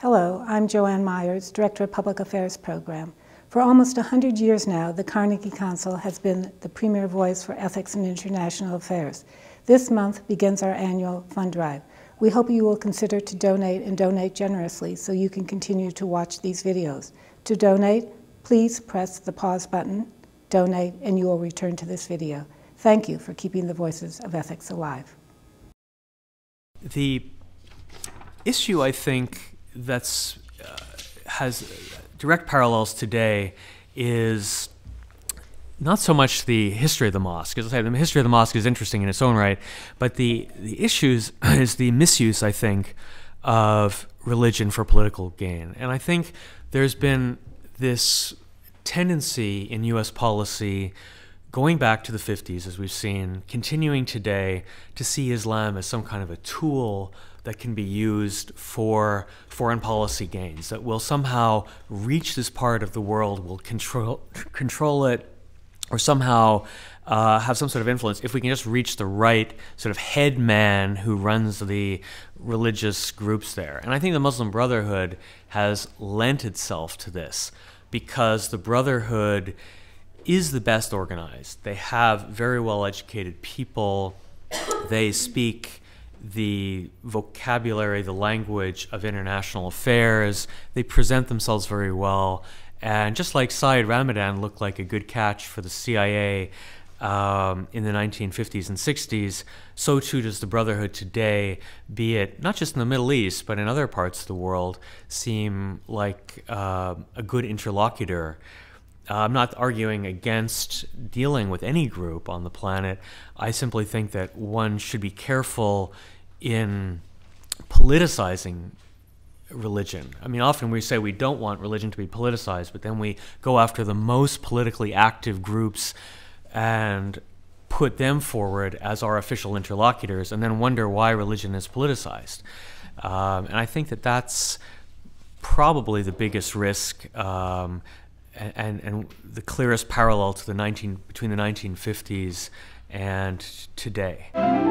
Hello, I'm Joanne Myers, Director of Public Affairs Program. For almost 100 years now, the Carnegie Council has been the premier voice for ethics in international affairs. This month begins our annual fund drive. We hope you will consider to donate and donate generously so you can continue to watch these videos. To donate, please press the pause button, donate, and you will return to this video. Thank you for keeping the voices of ethics alive. The issue, I think, that's uh, has direct parallels today is not so much the history of the mosque. As I say, the history of the mosque is interesting in its own right, but the the issues is the misuse, I think, of religion for political gain. And I think there's been this tendency in U.S. policy going back to the 50s, as we've seen, continuing today to see Islam as some kind of a tool that can be used for foreign policy gains, that will somehow reach this part of the world, will control, control it, or somehow uh, have some sort of influence if we can just reach the right sort of head man who runs the religious groups there. And I think the Muslim Brotherhood has lent itself to this because the Brotherhood is the best organized. They have very well educated people. They speak the vocabulary, the language of international affairs. They present themselves very well. And just like Said Ramadan looked like a good catch for the CIA um, in the 1950s and 60s, so too does the Brotherhood today, be it not just in the Middle East, but in other parts of the world, seem like uh, a good interlocutor. Uh, I'm not arguing against dealing with any group on the planet. I simply think that one should be careful in politicizing religion. I mean, often we say we don't want religion to be politicized, but then we go after the most politically active groups and put them forward as our official interlocutors and then wonder why religion is politicized. Um, and I think that that's probably the biggest risk um, and, and the clearest parallel to the 19, between the 1950s and today.